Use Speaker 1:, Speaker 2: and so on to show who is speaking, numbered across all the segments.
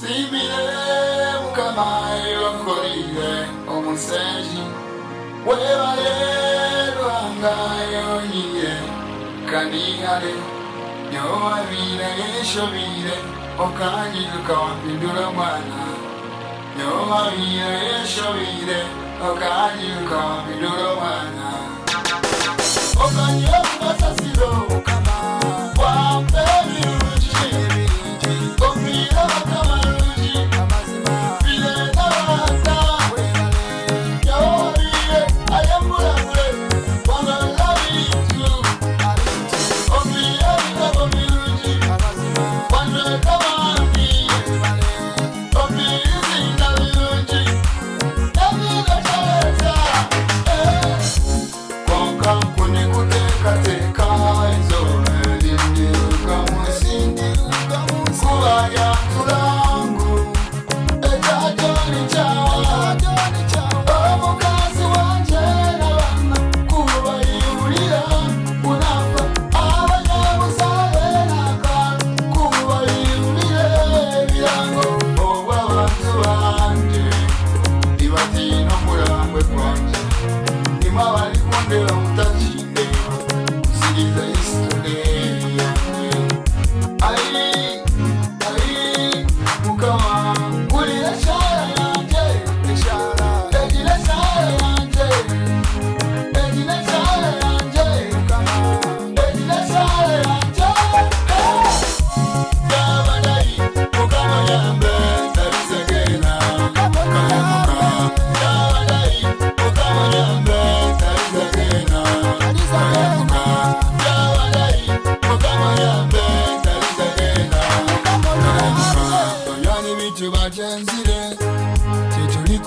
Speaker 1: Sibire mukamai wakorire omusenji webalerwanga yonyine kanihare nyowabire yeshobire okanyiruka wapindura mwana nyowabire yeshobire okanyiruka wapindura mwana okanyiruka sasiro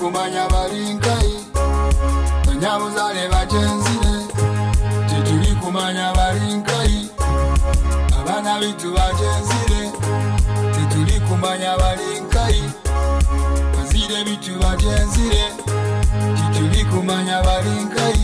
Speaker 1: kumanya balinkayi banyabuzaale bakenzire. Tetuli kumanya balinkayi abaana bitu bakenzire. Tetuli kumanya balinkayi bazire bitu bakyenzire tetuli kumanya balinkayi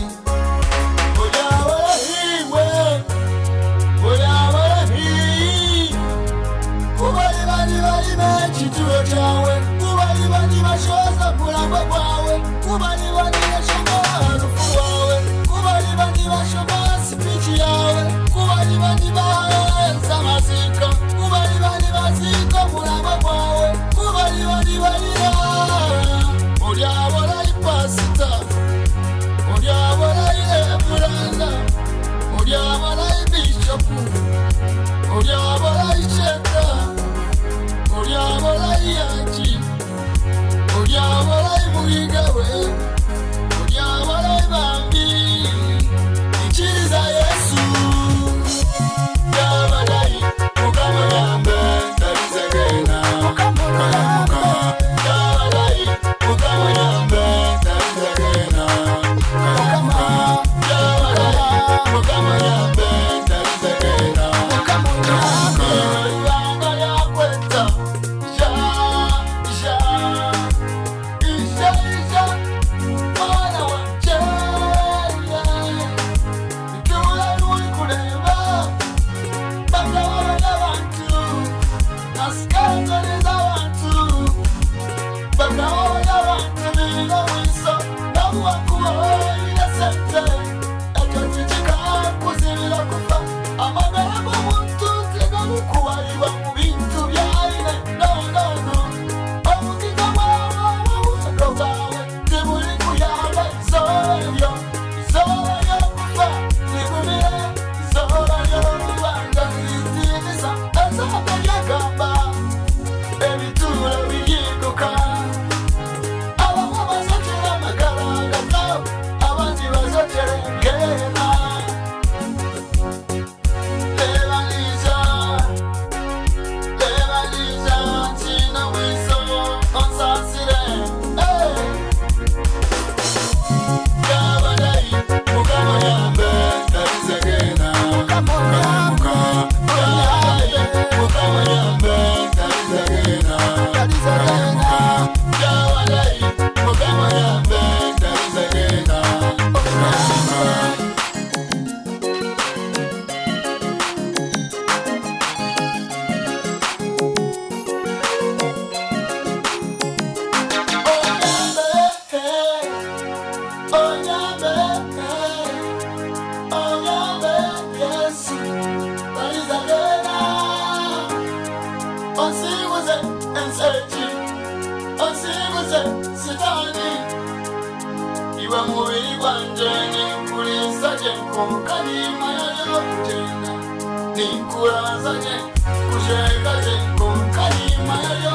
Speaker 1: love. Konkanima yayo kugenda ninkurazanye kujekaje konkanima yayo